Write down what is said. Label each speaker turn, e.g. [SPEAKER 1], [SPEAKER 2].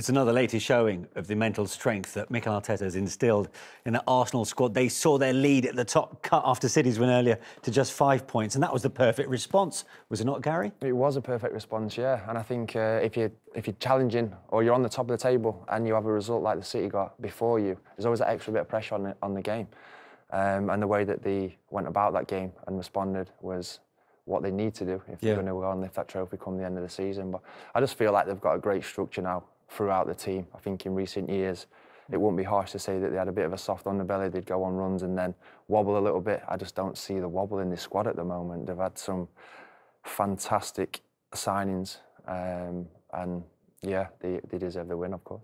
[SPEAKER 1] It's another latest showing of the mental strength that Mikel Arteta has instilled in the Arsenal squad. They saw their lead at the top cut after City's win earlier to just five points, and that was the perfect response, was it not, Gary?
[SPEAKER 2] It was a perfect response, yeah. And I think uh, if you if you're challenging or you're on the top of the table and you have a result like the City got before you, there's always that extra bit of pressure on the, on the game. Um, and the way that they went about that game and responded was what they need to do if yeah. they're going to go and lift that trophy come the end of the season. But I just feel like they've got a great structure now throughout the team. I think in recent years, it wouldn't be harsh to say that they had a bit of a soft underbelly. They'd go on runs and then wobble a little bit. I just don't see the wobble in this squad at the moment. They've had some fantastic signings, um, and yeah, they, they deserve the win, of course.